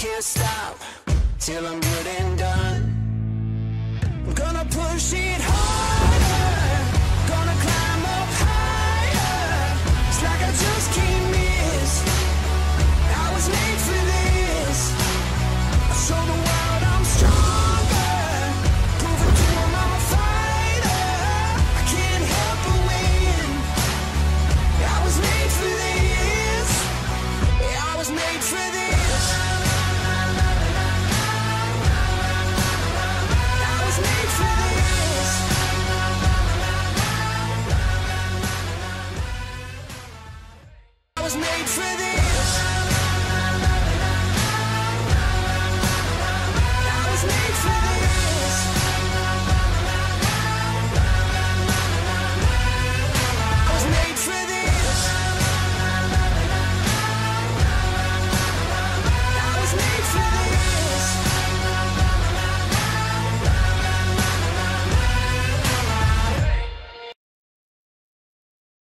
can't stop till I'm good and done. I'm gonna push it harder, gonna climb up higher. It's like I just can't miss. I was made for this. I show the world I'm stronger, proving to them I'm a fighter. I can't help but win. I was made for this. Yeah, I was made for this. was made for this.